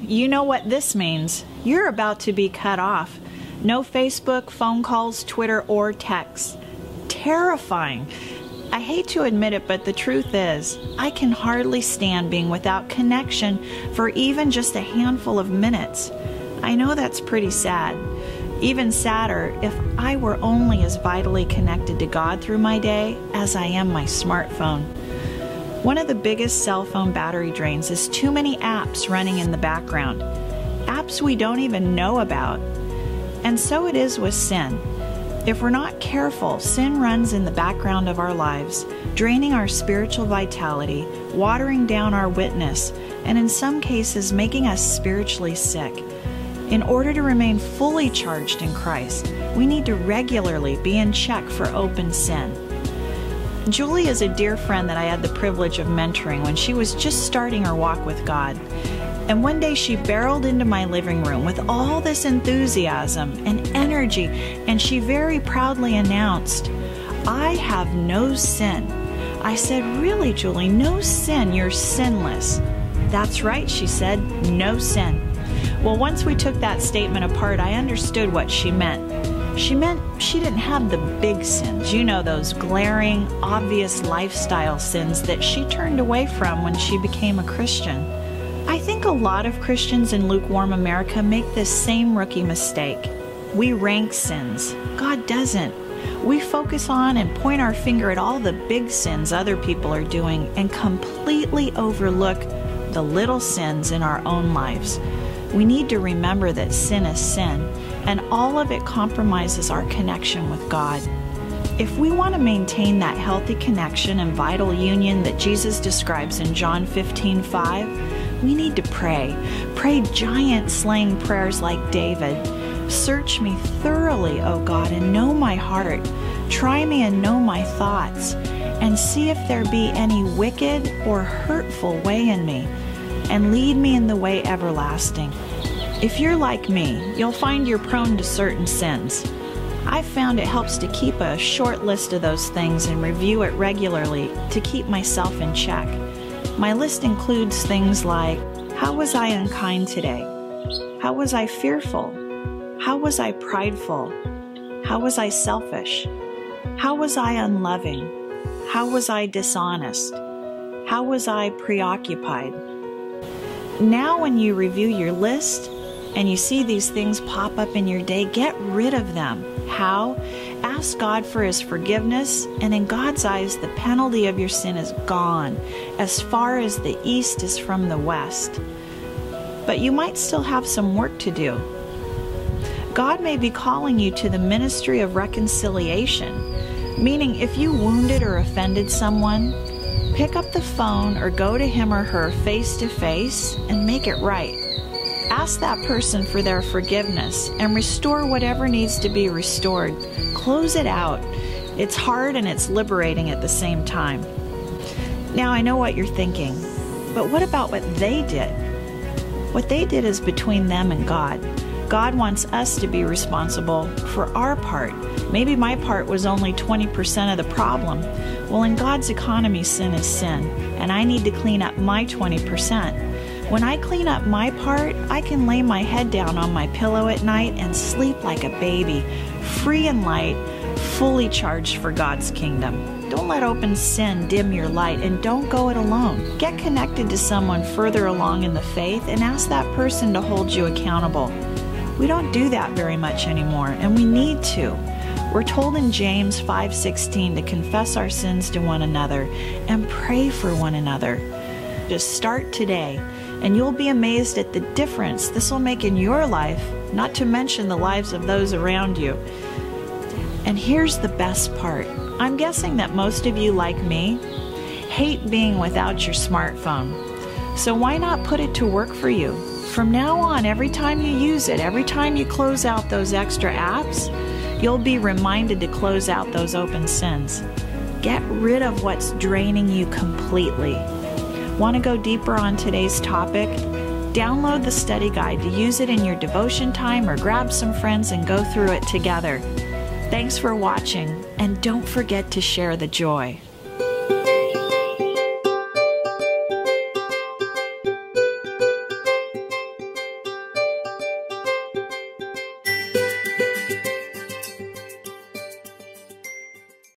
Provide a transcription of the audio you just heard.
you know what this means? You're about to be cut off. No Facebook, phone calls, Twitter, or texts. Terrifying. I hate to admit it, but the truth is, I can hardly stand being without connection for even just a handful of minutes. I know that's pretty sad. Even sadder if I were only as vitally connected to God through my day as I am my smartphone. One of the biggest cell phone battery drains is too many apps running in the background, apps we don't even know about. And so it is with sin. If we're not careful, sin runs in the background of our lives, draining our spiritual vitality, watering down our witness, and in some cases, making us spiritually sick. In order to remain fully charged in Christ, we need to regularly be in check for open sin. Julie is a dear friend that I had the privilege of mentoring when she was just starting her walk with God. And one day she barreled into my living room with all this enthusiasm and energy, and she very proudly announced, I have no sin. I said, Really, Julie, no sin? You're sinless. That's right, she said, no sin. Well, once we took that statement apart, I understood what she meant. She meant she didn't have the big sins, you know, those glaring, obvious lifestyle sins that she turned away from when she became a Christian. I think a lot of Christians in lukewarm America make this same rookie mistake. We rank sins. God doesn't. We focus on and point our finger at all the big sins other people are doing and completely overlook the little sins in our own lives. We need to remember that sin is sin, and all of it compromises our connection with God. If we want to maintain that healthy connection and vital union that Jesus describes in John 15 5, we need to pray. Pray giant slaying prayers like David. Search me thoroughly, O God, and know my heart. Try me and know my thoughts, and see if there be any wicked or hurtful way in me and lead me in the way everlasting. If you're like me, you'll find you're prone to certain sins. I've found it helps to keep a short list of those things and review it regularly to keep myself in check. My list includes things like How was I unkind today? How was I fearful? How was I prideful? How was I selfish? How was I unloving? How was I dishonest? How was I preoccupied? Now, when you review your list and you see these things pop up in your day, get rid of them. How? Ask God for His forgiveness, and in God's eyes, the penalty of your sin is gone, as far as the east is from the west. But you might still have some work to do. God may be calling you to the ministry of reconciliation, meaning if you wounded or offended someone, Pick up the phone or go to him or her face to face and make it right. Ask that person for their forgiveness and restore whatever needs to be restored. Close it out. It's hard and it's liberating at the same time. Now, I know what you're thinking, but what about what they did? What they did is between them and God. God wants us to be responsible for our part. Maybe my part was only 20% of the problem. Well, in God's economy, sin is sin, and I need to clean up my 20%. When I clean up my part, I can lay my head down on my pillow at night and sleep like a baby, free and light, fully charged for God's kingdom. Don't let open sin dim your light and don't go it alone. Get connected to someone further along in the faith and ask that person to hold you accountable. We don't do that very much anymore, and we need to. We're told in James 5:16 to confess our sins to one another and pray for one another. Just start today, and you'll be amazed at the difference this will make in your life, not to mention the lives of those around you. And here's the best part. I'm guessing that most of you like me hate being without your smartphone. So why not put it to work for you? From now on, every time you use it, every time you close out those extra apps, you'll be reminded to close out those open sins. Get rid of what's draining you completely. Want to go deeper on today's topic? Download the study guide to use it in your devotion time or grab some friends and go through it together. Thanks for watching, and don't forget to share the joy.